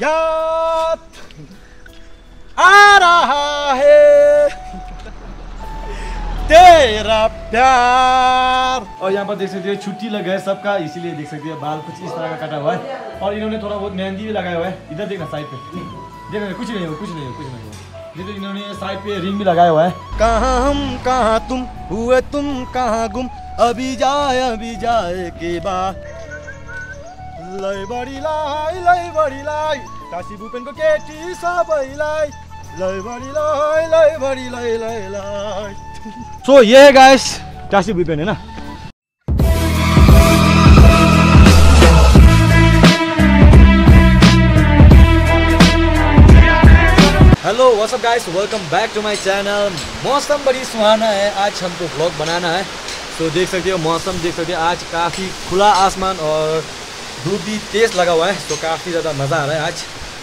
याद आ रहा है। तेरा प्यार। और यहाँ पर देख सकते हो छुट्टी लग गए सबका इसीलिए देख सकते हो बाल कुछ इस तरह का कटा हुआ है। और इन्होंने थोड़ा बहुत मेहंदी भी लगाया हुआ है। इधर देखना साइड पे। देखना कुछ नहीं हो कुछ नहीं हो कुछ नहीं हो देखो इन्होंने साइड पे रिंग भी लगाया हुआ है। कहाँ हम कहाँ तुम? हुए तुम कहाँ गुम? अभी जाए अभी जाए के बाद। लय बढी लाई लय बढी लाई काशी भूपेनको केटी सबैलाई लय बढी लाई लय बढी लाई लय लाई। सो ये है गाइस काशी भूपेन है ना? Hello whatsapp guys welcome back to my channel मौसम बड़ी सुहाना है। आज हमको ब्लॉग बनाना है। तो देख सकते हो मौसम देख सकते हो आज काफ़ी खुला आसमान और धूप भी तेज़ लगा हुआ है तो काफ़ी ज़्यादा मज़ा आ रहा है आज।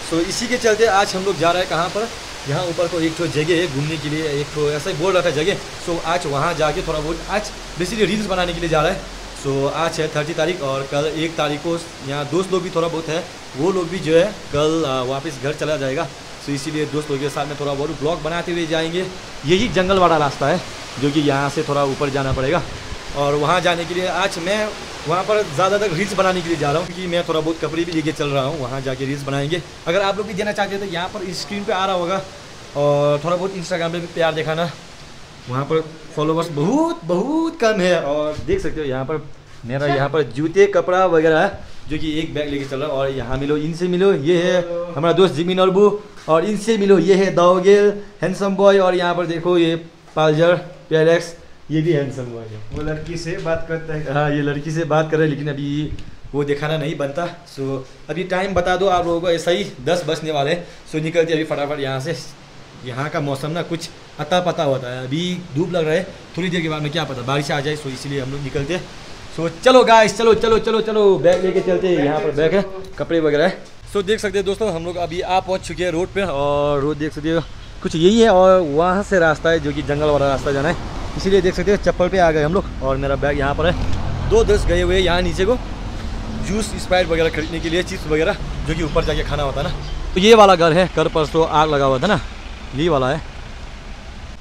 तो इसी के चलते आज हम लोग जा रहे हैं कहाँ पर? यहाँ ऊपर को एक तो जगह है घूमने के लिए, एक तो ऐसा ही बोल रहा था जगह। सो आज वहाँ जाके थोड़ा बहुत, आज बेसिकली रील्स बनाने के लिए जा रहा है। सो आज है थर्टी तारीख और कल एक तारीख को यहाँ दोस्त लोग भी थोड़ा बहुत है। वो लोग भी जो है कल वापस घर चला जाएगा। सो इसीलिए दोस्त लोगों के साथ में थोड़ा बहुत ब्लॉग बनाते हुए जाएँगे। यही जंगल वाला रास्ता है, जो कि यहाँ से थोड़ा ऊपर जाना पड़ेगा। और वहाँ जाने के लिए आज मैं वहाँ पर ज़्यादातर रील्स बनाने के लिए जा रहा हूँ क्योंकि मैं थोड़ा बहुत कपड़े भी लेके चल रहा हूँ। वहाँ जाके रील्स बनाएँगे। अगर आप लोग भी देना चाहते हैं तो यहाँ पर स्क्रीन पे आ रहा होगा। और थोड़ा बहुत इंस्टाग्राम पे भी प्यार दिखाना। वहाँ पर फॉलोवर्स बहुत बहुत कम है। और देख सकते हो यहाँ पर मेरा यहाँ पर जूते कपड़ा वगैरह जो कि एक बैग लेके चल रहा हूँ। और यहाँ मिलो इनसे मिलो ये है हमारा दोस्त जिमी नरबू और इनसे मिलो ये है दाओगेल हैंडसम बॉय और यहाँ पर देखो ये पालजर पेरेक्स ये भी हैंडसम बॉय है। वो लड़की से बात करता है। हाँ ये लड़की से बात कर रहे हैं लेकिन अभी वो दिखाना नहीं बनता। सो अभी टाइम बता दो आप लोगों को ऐसा ही दस बजने वाले हैं। सो निकलते अभी फटाफट यहाँ से। यहाँ का मौसम ना कुछ अता पता होता है। अभी धूप लग रहा है थोड़ी देर के बाद में क्या पता बारिश आ जाए सो इसीलिए हम लोग निकलते हैं। सो चलो गाइस चलो चलो चलो चलो बैग लेके चलते हैं। यहाँ पर बैग है कपड़े वगैरह है। सो देख सकते हैं दोस्तों हम लोग अभी आ पहुँच चुके हैं रोड पे और रोड देख सकते हो कुछ यही है और वहाँ से रास्ता है जो कि जंगल वाला रास्ता जाना है। इसीलिए देख सकते हो चप्पल पे आ गए हम लोग और मेरा बैग यहाँ पर है। दो दोस्त गए हुए हैं यहाँ नीचे को। जूस स्प्राइट वगैरह खरीदने के लिए चिप्स वगैरह जो कि ऊपर जाके खाना होता है ना। तो ये वाला घर है कर तो आग लगा हुआ था ना। ये वाला है।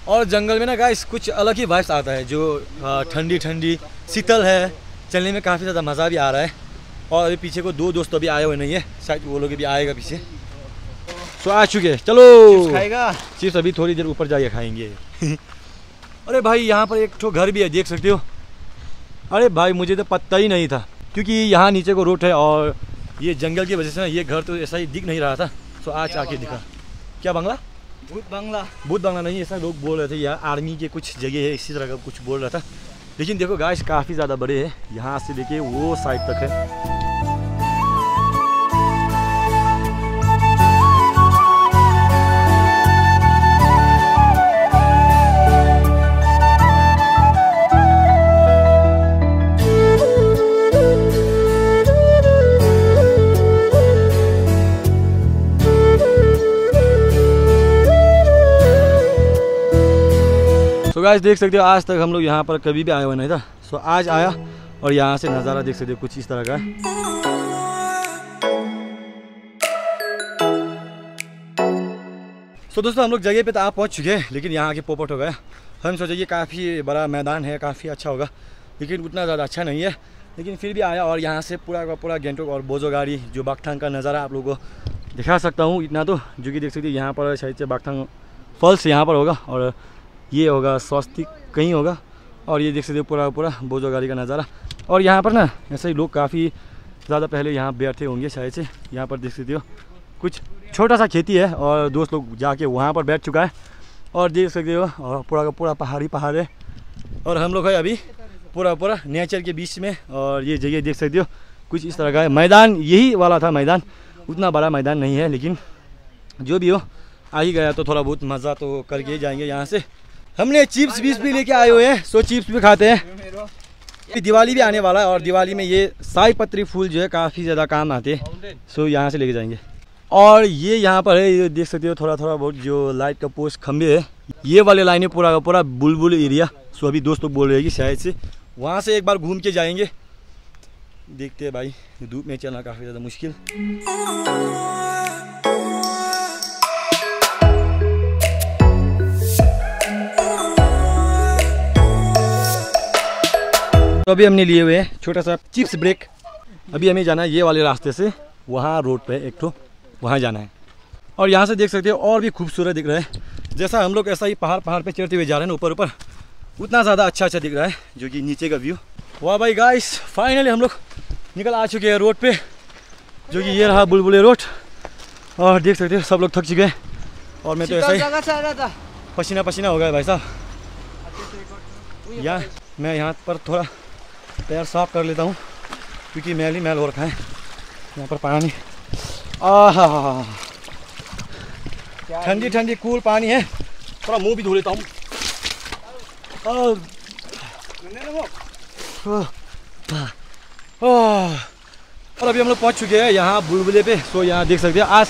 और जंगल में ना गाइस कुछ अलग ही वाइब्स आता है जो ठंडी ठंडी शीतल है। चलने में काफ़ी ज़्यादा मज़ा भी आ रहा है। और अभी पीछे को दो दोस्त अभी आए हुए नहीं है शायद वो लोग भी आएगा पीछे। सो आ चुके चलो। खाएगा? चिप्स अभी थोड़ी देर ऊपर जाके खाएँगे। अरे भाई यहाँ पर एक ठो घर भी है देख सकते हो। अरे भाई मुझे तो पता ही नहीं था क्योंकि यहाँ नीचे को रोड है और ये जंगल की वजह से ना ये घर तो ऐसा ही दिख नहीं रहा था। तो आज आके दिखा। क्या बंगला? भूत बंगला। भूत बंगला नहीं ऐसा लोग बोल रहे थे यार आर्मी के कुछ जगह है इसी तरह का कुछ बोल रहा था। लेकिन देखो गाइस काफ़ी ज़्यादा बड़े है। यहाँ से लेके वो साइड तक है। गाइस, देख सकते हो, आज तक हम लोग यहाँ पर कभी भी आए हुए नहीं था। सो आज आया और यहाँ से नज़ारा देख सकते हो, कुछ इस तरह का सो दोस्तों, हम लोग जगह पे तो आप पहुँच चुके हैं, लेकिन यहाँ आके पोपट हो गया हम सोचे ये काफ़ी बड़ा मैदान है, काफ़ी अच्छा होगा, लेकिन उतना ज़्यादा अच्छा नहीं है। लेकिन फिर भी आया और यहाँ से पूरा का पूरा गेंटोक और बोजो गाड़ी, जो बागथांग का नज़ारा आप लोगों को दिखा सकता हूँ, इतना तो जो कि देख सकते हैं, यहाँ पर शायद से बागथांग फॉल्स यहाँ पर होगा और ये होगा स्वास्थ्य, कहीं होगा। और ये देख सकते हो पूरा पूरा बोजो गाड़ी का नज़ारा। और यहाँ पर ना, ऐसे ही लोग काफ़ी ज़्यादा पहले यहाँ बैठे होंगे शायद से। यहाँ पर देख सकते हो, कुछ छोटा सा खेती है और दोस्त लोग जाके वहाँ पर बैठ चुका है। और देख सकते हो, और पूरा का पूरा पहाड़ी पहाड़ है। और हम लोग है अभी पूरा पूरा नेचर के बीच में। और ये जगह देख सकते हो, कुछ इस तरह का है। मैदान, यही वाला था मैदान। उतना बड़ा मैदान नहीं है, लेकिन जो भी हो, आ ही गया तो थोड़ा बहुत मज़ा तो करके जाएँगे यहाँ से। हमने चिप्स विप्स भी लेके आए हुए हैं सो चिप्स भी खाते हैं। दिवाली भी आने वाला है और दिवाली में ये साई पत्री फूल जो है काफ़ी ज़्यादा काम आते हैं। सो यहाँ से लेके जाएँगे। और ये यहाँ पर है ये देख सकते हो थोड़ा थोड़ा बहुत जो लाइट का पोस्ट खंभे है। ये वाले लाइन है पूरा का पूरा बुलबुल एरिया। सो अभी दोस्त लोग बोल रहे हैं कि शायद से वहाँ से एक बार घूम के जाएँगे। देखते हैं भाई धूप में चलना काफ़ी ज़्यादा मुश्किल। तो अभी हमने लिए हुए हैं छोटा सा चिप्स ब्रेक। अभी हमें जाना है ये वाले रास्ते से वहाँ रोड पे एक ठो वहाँ जाना है। और यहाँ से देख सकते हो और भी खूबसूरत दिख रहा है। जैसा हम लोग ऐसा ही पहाड़ पहाड़ पे चढ़ते हुए जा रहे हैं ऊपर ऊपर उतना ज़्यादा अच्छा अच्छा दिख रहा है जो कि नीचे का व्यू। वाह भाई गाइस फाइनली हम लोग निकल आ चुके हैं रोड पे जो कि ये रहा बुलबुले रोड। और देख सकते हो सब लोग थक चुके हैं। और मैं तो ऐसा ही पसीना पसीना हो गया भाई साहब। यहाँ मैं यहाँ पर थोड़ा पैर साफ़ कर लेता हूँ क्योंकि मैल ही मैल हो रखा है। यहाँ पर पानी। आहा। ठंडी ठंडी कूल पानी है। थोड़ा मुँह भी धो लेता हूँ। और अभी हम लोग पहुँच चुके हैं यहाँ बुलबुले पे। सो यहाँ देख सकते हैं आज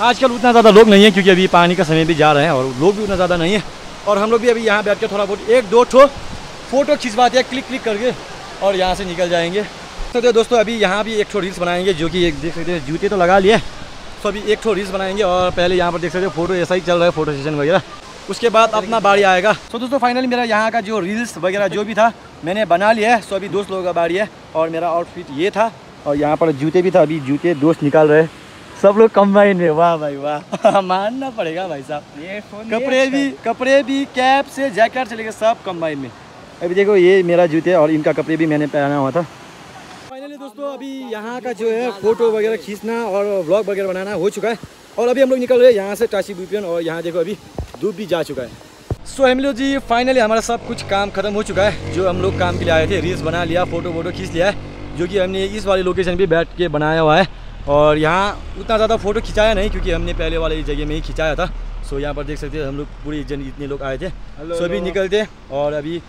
आजकल उतना ज़्यादा लोग नहीं है क्योंकि अभी पानी का समय भी जा रहे हैं और लोग भी उतना ज़्यादा नहीं है। और हम लोग भी अभी यहाँ बैठ के थोड़ा बहुत एक दो ठो फ़ोटो खिंचवाते हैं क्लिक क्लिक करके। और यहाँ से निकल जाएँगे। तो दोस्तों अभी यहाँ भी एक ठो रील्स बनाएँगे जो कि एक देख सकते हैं जूते तो लगा लिए। तो अभी एक ठो रील्स बनाएँगे और पहले यहाँ पर देख सकते हो फ़ोटो ऐसा ही चल रहा है फ़ोटो सेशन वगैरह। उसके बाद अपना बारी आएगा। तो दोस्तों फाइनली मेरा यहाँ का जो रील्स वगैरह जो भी था मैंने बना लिया है। सो अभी दोस्त लोगों का बारी है और मेरा आउटफिट ये था और यहाँ पर जूते भी था। अभी जूते दोस्त निकाल रहे सब लोग कम्बाइन में। वाह भाई वाह। मानना पड़ेगा भाई साहब। ये कपड़े भी कपड़े भी कैप से जैकेट से लेकर सब कम्बाइन में। अभी देखो ये मेरा जूते और इनका कपड़े भी मैंने पहना हुआ था। फाइनली दोस्तों अभी यहाँ का जो है फ़ोटो वगैरह खींचना और व्लॉग वगैरह बनाना हो चुका है। और अभी हम लोग निकल रहे हैं यहाँ से टाशी बुपियन और यहाँ देखो अभी धूप भी जा चुका है। सो so, हम लोग जी फाइनली हमारा सब कुछ काम खत्म हो चुका है। जो हम लोग काम के लिए आए थे रील्स बना लिया फ़ोटो वोटो खींच लिया है जो कि हमने इस वाली लोकेशन पे बैठ के बनाया हुआ है। और यहाँ उतना ज़्यादा फ़ोटो खिंचाया नहीं क्योंकि हमने पहले वाले जगह में ही खिंचाया था। सो यहाँ पर देख सकते हैं हम लोग पूरी जन इतने लोग आए थे। सो अभी निकलते और अभी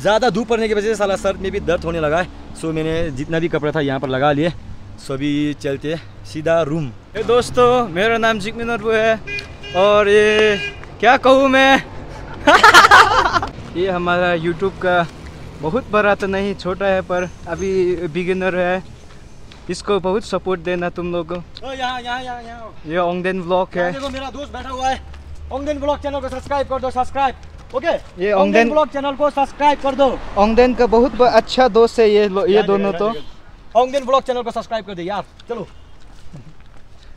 ज़्यादा धूप पड़ने की वजह से साला सर में भी दर्द होने लगा है। सो मैंने जितना भी कपड़ा था यहाँ पर लगा लिए। सो अभी चलते सीधा रूम। हे दोस्तों मेरा नाम जिकमिन है। और ये क्या कहूँ मैं? ये हमारा यूट्यूब का बहुत बड़ा तो नहीं छोटा है पर अभी बिगिनर है। इसको बहुत सपोर्ट देना तुम लोग। को ये ओंगदेन व्लॉग है। देखो मेरा दोस्त बैठा हुआ है। ओंगदेन ब्लॉग चैनल को सब्सक्राइब कर दो सब्सक्राइब ओके ये ओंगदेन ब्लॉग चैनल को सब्सक्राइब कर दो। ओंगदेन का बहुत अच्छा दोस्त है ये लो- ये दोनों तो। ओंगदेन ब्लॉग चैनल को सब्सक्राइब कर दे यार। चलो।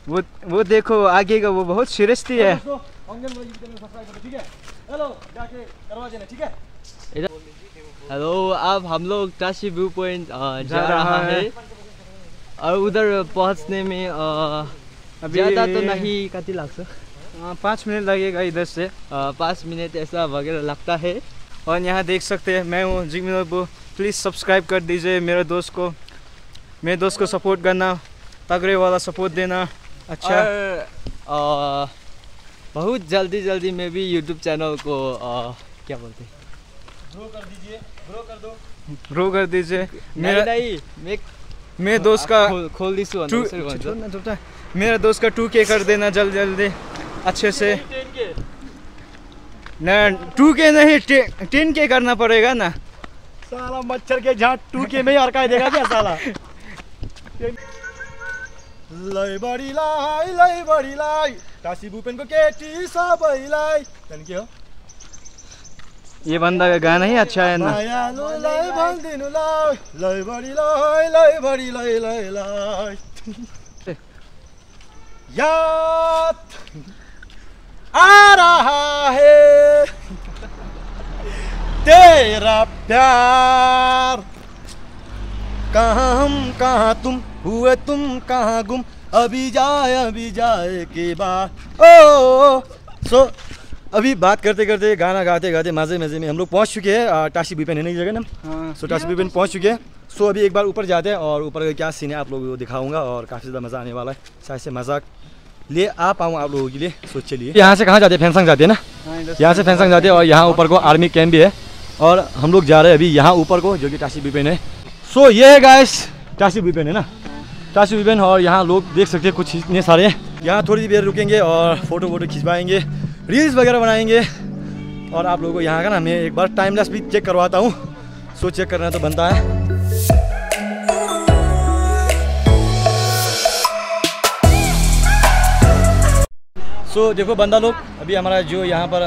वो वो देखो आगे का वो बहुत सीरियसली है। ओंगदेन ब्लॉग चैनल को सब्सक्राइब कर दो ठीक है? हेलो जाके करवा देना ठीक है? हेलो अब हम लोग टाशी व्यू पॉइंट जा रहा रहा है। है। और उधर पहुँचने में ज़्यादा तो नहीं कति लाग्छ पाँच मिनट लगेगा इधर से। पाँच मिनट ऐसा वगैरह लगता है। और यहाँ देख सकते हैं मैं हूँ जिगमिन अरबू प्लीज़ सब्सक्राइब कर दीजिए मेरे दोस्त को। मेरे दोस्त को सपोर्ट करना तगड़े वाला सपोर्ट देना। अच्छा। और अ, बहुत जल्दी जल्दी में भी यूट्यूब चैनल को अ, क्या बोलते हैं? ग्रो कर दीजिए ग्रो कर दो। ग्रो कर दीजिए। मेरा नहीं मैं मेरे दोस्त का खोल खोल छोड़ना। मेरा दोस्त का टू के कर देना जल्दी जल्दी। अच्छे से। न टू के नहीं टेन के करना पड़ेगा ना। साला मच्छर के झाट टू के में ही अड़का देगा क्या साला? लै बढी लाई लै बढी लाई टासी भूपेनको केटी सबैलाई त्यहाँदेखि के हो। ये बंदा का गाना ही अच्छा है ना। मायालुलाई भनिदिनु लै लै बढी लै लै बढी लै लै लै याद आ रहा है। तेरा प्यार। कहाँ हम कहाँ तुम? हुए तुम कहाँ गुम? अभी जाए अभी जाए के बाद ओ सो अभी बात करते करते गाना गाते गाते मज़े मज़े में हम लोग पहुँच चुके हैं टाशी बीपन है नहीं जगह ना? हाँ। सो टाशी बीपन पहुँच चुके हैं। सो अभी एक बार ऊपर जाते हैं और ऊपर का क्या सीन है आप लोगों को दिखाऊँगा और काफ़ी ज़्यादा मज़ा आने वाला है। शायद से मज़ाक ले आ पाऊँ आप लोगों के लिए सो चलिए। यहाँ से कहाँ जाते हैं? फैंसंग जाते हैं ना? हाँ, यहाँ से फेंसंग जाते हैं और यहाँ ऊपर को आर्मी कैंप भी है। और हम लोग जा रहे हैं अभी यहाँ ऊपर को जो कि टाशी बिपेन है। सो ये है गाइस टाशी बिपेन है ना? टाशी बिपेन और यहाँ लोग देख सकते हैं कुछ इतने सारे हैं। यहाँ थोड़ी देर रुकेंगे और फ़ोटो वोटो खिंचवाएँगे रील्स वगैरह बनाएँगे। और आप लोगों को यहाँ का ना मैं एक बार टाइमलेस भी चेक करवाता हूँ। सो चेक करना तो बनता है। सो so, देखो बंदा लोग अभी हमारा जो यहाँ पर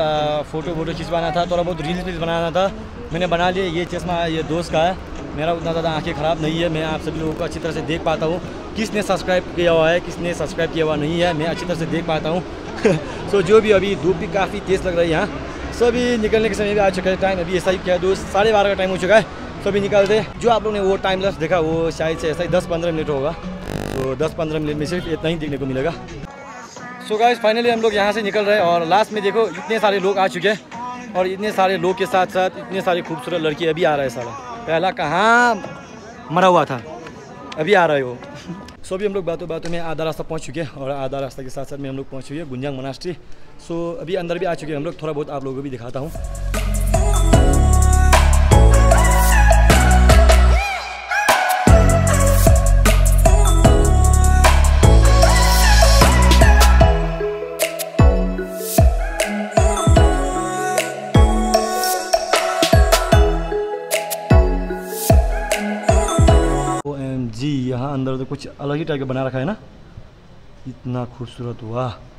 फ़ोटो वोटो खिंचवाना था थोड़ा बहुत रील्स भी बनाना था मैंने बना लिया ये चश्मा ये दोस्त का है मेरा उतना ज़्यादा आँखें ख़राब नहीं है मैं आप सभी लोगों को अच्छी तरह से देख पाता हूँ किसने सब्सक्राइब किया हुआ है किसने सब्सक्राइब किया हुआ नहीं है मैं अच्छी तरह से देख पाता हूँ। सो so, जो भी अभी धूप भी काफ़ी तेज़ लग रही है यहाँ सभी निकलने के समय भी आ चुका है टाइम अभी ऐसा ही क्या दोस्त साढ़े बारह का टाइम हो चुका है सभी निकलते जो आप लोग ने वो टाइम देखा वो शायद से ऐसा ही दस पंद्रह मिनट होगा तो दस पंद्रह मिनट में सिर्फ़ इतना ही देखने को मिलेगा। सो गाइस फाइनली हम लोग यहाँ से निकल रहे हैं और लास्ट में देखो, इतने सारे लोग आ चुके हैं और इतने सारे लोग के साथ साथ इतने सारे खूबसूरत लड़की अभी आ रहा है सारा पहला कहाँ मरा हुआ था? अभी आ रहे हो सो अभी हम लोग बातों बातों में आधा रास्ता पहुँच चुके हैं और आधा रास्ता के साथ साथ में हम लोग पहुँच चुके हैं गुंजांग मनास्ट्री सो अभी अंदर भी आ चुके हैं हम लोग, थोड़ा बहुत आप लोगों को भी दिखाता हूँ। अंदर तो कुछ अलग ही टाइप का बना रखा है ना? इतना खूबसूरत वाह।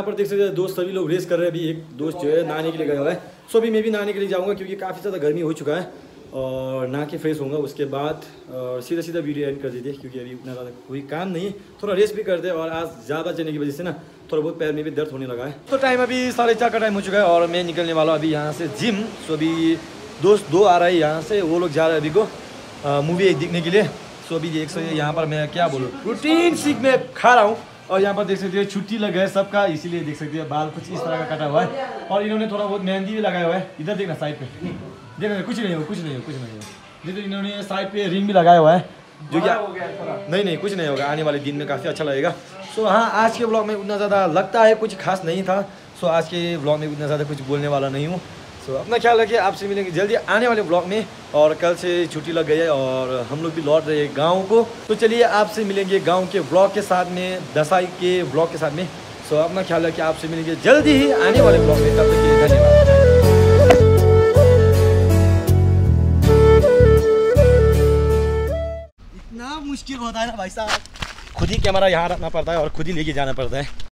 यहाँ पर देख सकते हैं, दोस्त सभी लोग रेस कर रहे हैं अभी। एक दोस्त जो है, नहाने के लिए गया हुआ है। सो अभी मैं भी नहाने के लिए जाऊँगा क्योंकि काफ़ी ज़्यादा गर्मी हो चुका है। और नहा के फ्रेश होऊँगा। उसके बाद, और सीधा सीधा वीडियो एंड कर देते क्योंकि अभी उतना ज़्यादा कोई काम नहीं है। थोड़ा रेस्ट भी करते हैं और आज ज़्यादा चलने की वजह से ना, थोड़ा बहुत पैर में भी दर्द होने लगा है। तो टाइम अभी साढ़े चार का टाइम हो चुका है और मैं निकलने वाला हूँ अभी यहाँ से जिम सो अभी दोस्त दो आ रहे है यहाँ से, वो लोग जा रहे हैं अभी को मूवी देखने के लिए। सो अभी देख सकते यहाँ पर मैं क्या बोलूँ? रूटीन सीख में खा रहा हूँ। और यहाँ पर देख सकते हैं छुट्टी लग गए सबका इसीलिए देख सकते हैं बाल कुछ इस तरह का कटा हुआ है। और इन्होंने थोड़ा बहुत मेहंदी भी लगाया हुआ है। इधर देखना साइड पे। देखना कुछ नहीं हो कुछ नहीं हो कुछ नहीं हो। देखो इन्होंने साइड पे रिंग भी लगाया हुआ है। जो कि नहीं नहीं कुछ नहीं होगा आने वाले दिन में काफ़ी अच्छा लगेगा। सो हाँ आज के ब्लॉग में उतना ज़्यादा लगता है कुछ खास नहीं था। सो आज के ब्लॉग में उतना ज़्यादा कुछ बोलने वाला नहीं हूँ। सो अपना ख्याल रखिए, आपसे मिलेंगे जल्दी आने वाले ब्लॉग में और कल से छुट्टी लग गई है और हम लोग भी लौट रहे हैं गाँव को। तो चलिए, आपसे मिलेंगे गाँव के ब्लॉग के साथ में, दसाई के ब्लॉग के साथ में। सो अपना ख्याल रखिए, आपसे मिलेंगे जल्दी ही आने वाले ब्लॉग में। तब तक धन्यवाद। मुश्किल होता है ना भाई साहब। खुद ही कैमरा यहाँ रखना पड़ता है और खुद ही लेके जाना पड़ता है।